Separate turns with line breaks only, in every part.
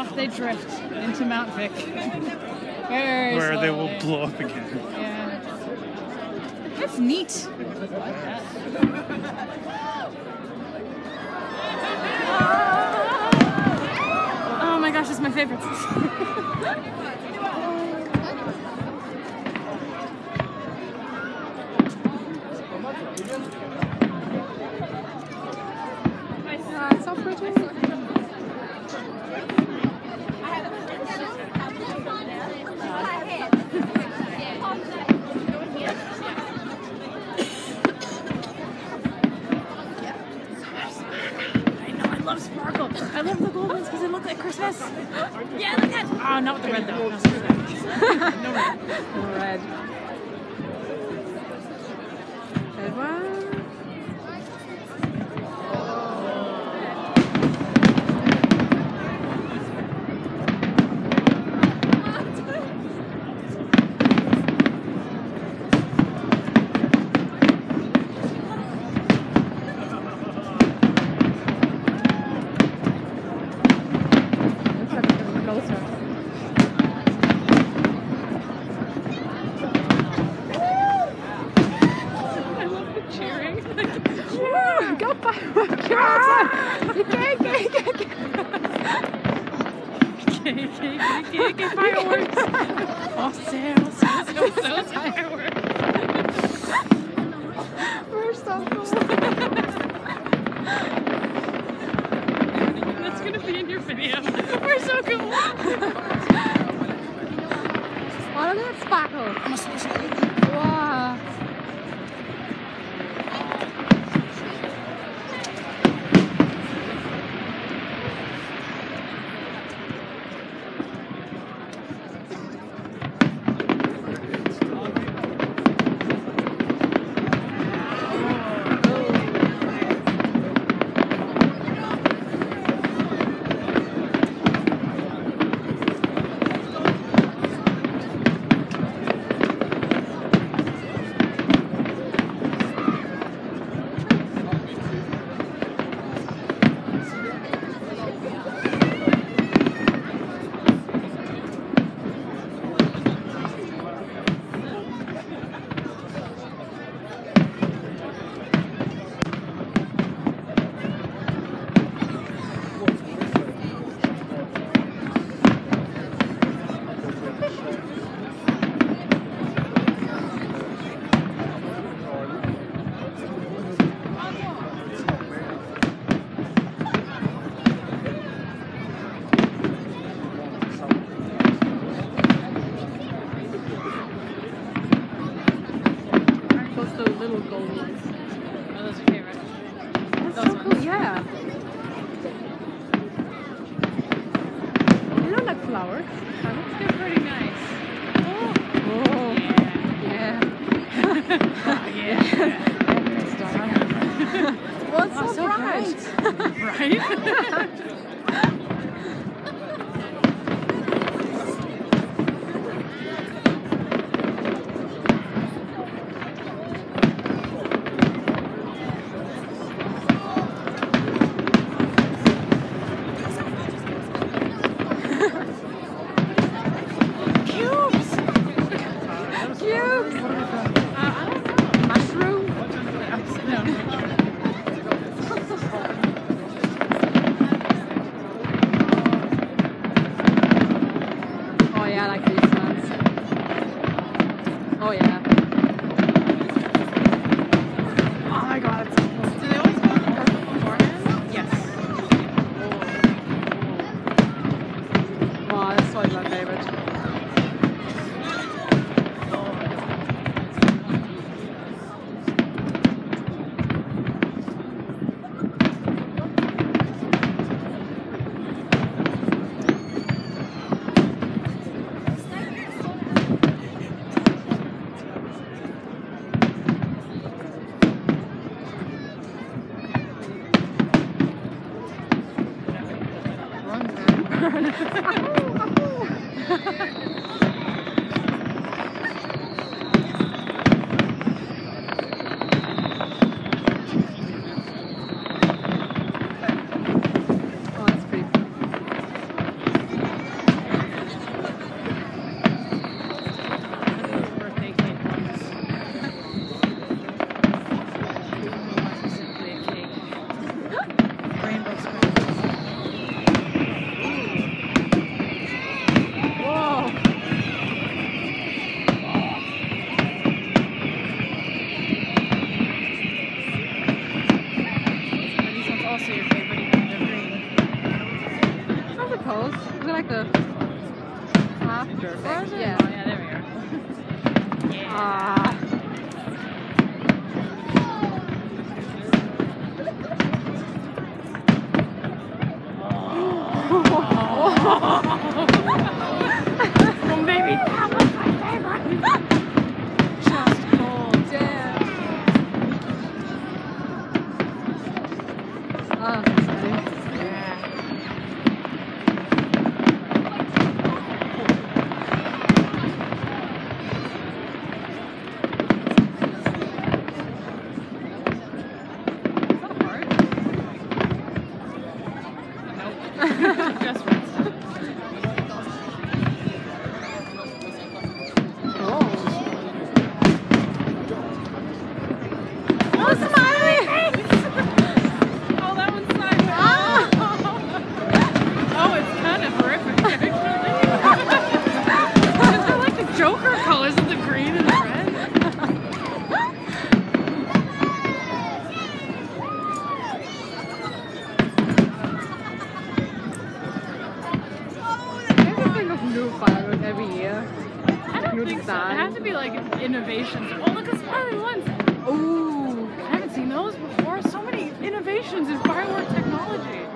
off they drift into Mount Vic.
Where they will blow up again.
Yeah. That's neat. Oh my gosh, it's my favorite. not with the red though. No,
fireworks.
Oh, sales, sales, sales, sales, fireworks.
We're so cool.
That's gonna be in your video. We're so cool.
Look at that sparkle. They look like flowers.
They're pretty nice. Oh,
Oh.
yeah.
Yeah.
Oh, yeah.
well, it's
Oh,
so,
so
bright.
right?
Oh,
don't think so. It has to be like innovations. Oh, look at Ones. I haven't seen those before. So many innovations in firework technology.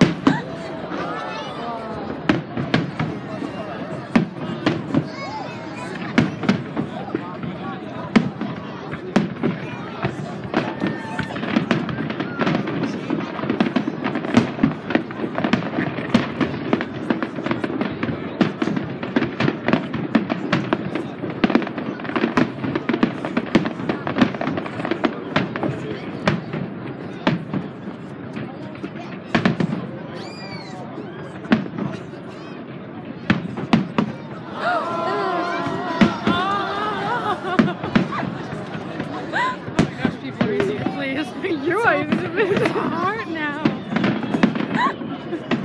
Please.
you are even
a now.